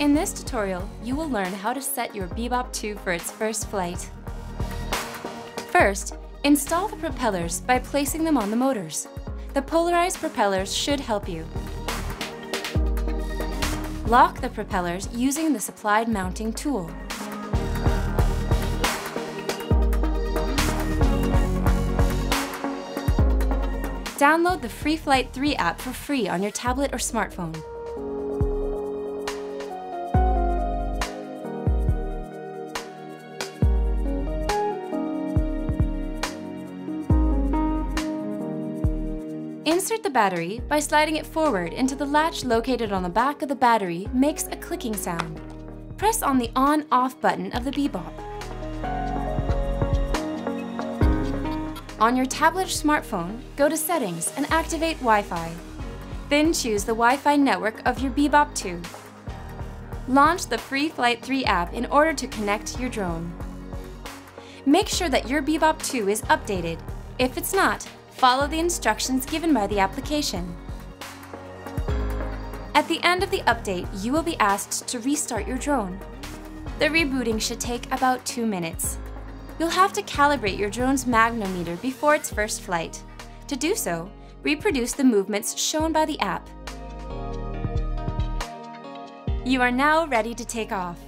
In this tutorial, you will learn how to set your Bebop 2 for its first flight. First, install the propellers by placing them on the motors. The polarized propellers should help you. Lock the propellers using the supplied mounting tool. Download the FreeFlight 3 app for free on your tablet or smartphone. Insert the battery by sliding it forward into the latch located on the back of the battery makes a clicking sound. Press on the on-off button of the Bebop. On your tablet or smartphone, go to Settings and activate Wi-Fi. Then choose the Wi-Fi network of your Bebop 2. Launch the Free Flight 3 app in order to connect your drone. Make sure that your Bebop 2 is updated. If it's not, follow the instructions given by the application. At the end of the update, you will be asked to restart your drone. The rebooting should take about two minutes. You'll have to calibrate your drone's magnometer before its first flight. To do so, reproduce the movements shown by the app. You are now ready to take off.